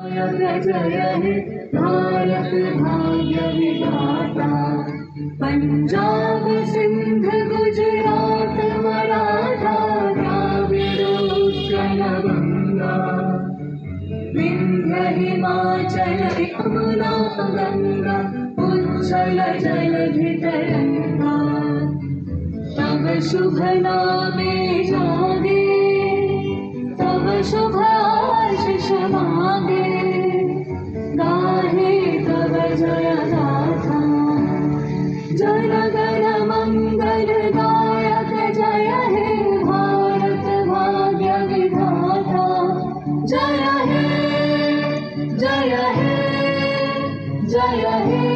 जय हे भारत भाग्य विधाता पंजाब सिंध गुजरात मराठा द्राविड उत्कल विंध्य हिमाचल यमुना गंगा उज्जल जलधि तरंगा तव शुभ नामे जागे तव शुभ आशीष मागे जय रा जय जय हि भारत भाग्य जय हि जय हे जय हि।